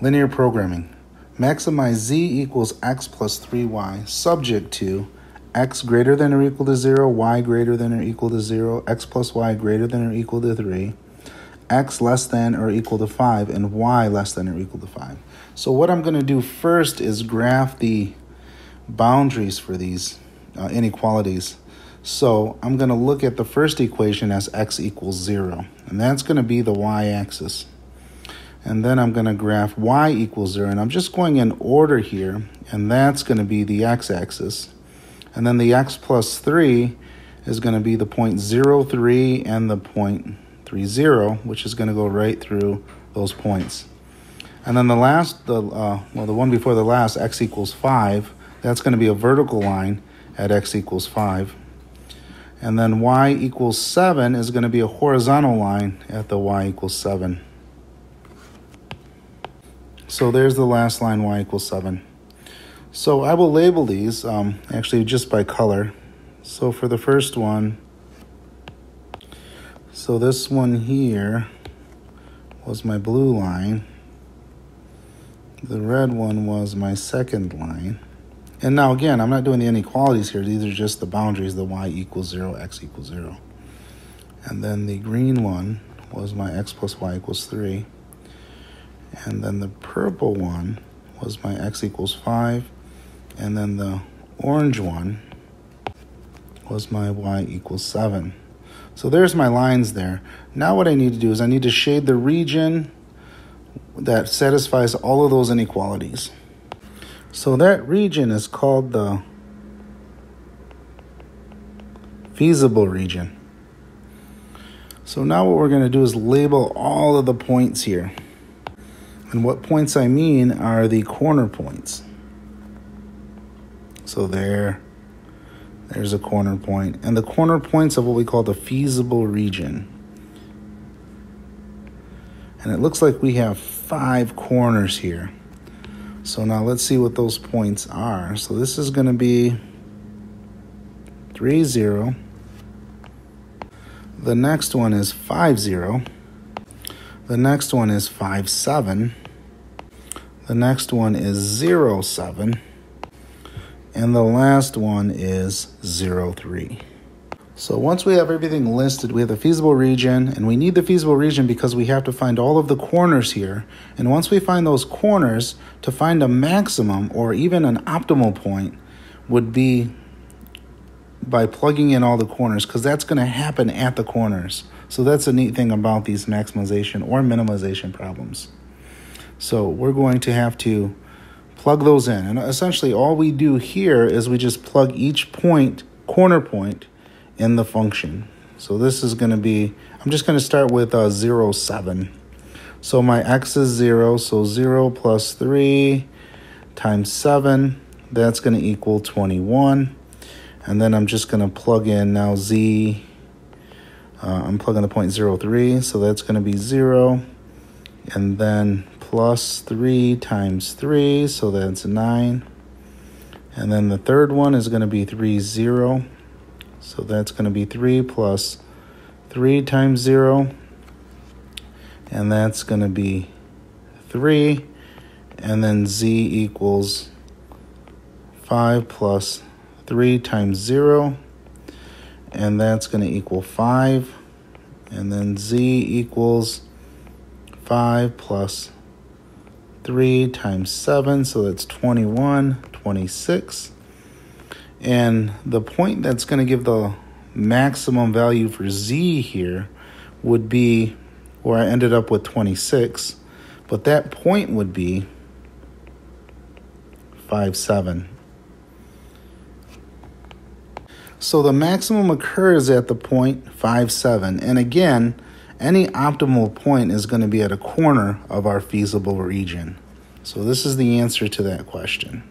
Linear programming. Maximize z equals x plus 3y subject to x greater than or equal to 0, y greater than or equal to 0, x plus y greater than or equal to 3, x less than or equal to 5, and y less than or equal to 5. So what I'm going to do first is graph the boundaries for these uh, inequalities. So I'm going to look at the first equation as x equals 0, and that's going to be the y-axis and then I'm going to graph y equals 0, and I'm just going in order here, and that's going to be the x-axis. And then the x plus 3 is going to be the point 03 and the point 30, which is going to go right through those points. And then the last, the uh, well, the one before the last, x equals 5, that's going to be a vertical line at x equals 5. And then y equals 7 is going to be a horizontal line at the y equals 7. So there's the last line, y equals 7. So I will label these um, actually just by color. So for the first one, so this one here was my blue line. The red one was my second line. And now again, I'm not doing the inequalities here. These are just the boundaries, the y equals 0, x equals 0. And then the green one was my x plus y equals 3. And then the purple one was my x equals 5. And then the orange one was my y equals 7. So there's my lines there. Now what I need to do is I need to shade the region that satisfies all of those inequalities. So that region is called the feasible region. So now what we're going to do is label all of the points here. And what points I mean are the corner points. So there, there's a corner point. And the corner points of what we call the feasible region. And it looks like we have five corners here. So now let's see what those points are. So this is going to be 3, 0. The next one is 5, 0. The next one is 5, 7. The next one is 0, 7. And the last one is 0, 3. So once we have everything listed, we have the feasible region, and we need the feasible region because we have to find all of the corners here. And once we find those corners, to find a maximum or even an optimal point would be by plugging in all the corners because that's going to happen at the corners. So that's a neat thing about these maximization or minimization problems. So we're going to have to plug those in. And essentially all we do here is we just plug each point, corner point, in the function. So this is going to be, I'm just going to start with uh, 0, 7. So my x is 0, so 0 plus 3 times 7, that's going to equal 21. And then I'm just going to plug in now z uh, I'm plugging the point zero three, so that's going to be 0. And then plus 3 times 3, so that's 9. And then the third one is going to be 3, 0. So that's going to be 3 plus 3 times 0. And that's going to be 3. And then z equals 5 plus 3 times 0 and that's going to equal 5. And then z equals 5 plus 3 times 7, so that's 21, 26. And the point that's going to give the maximum value for z here would be where I ended up with 26, but that point would be 5, 7. So the maximum occurs at the point 5, 7. And again, any optimal point is going to be at a corner of our feasible region. So this is the answer to that question.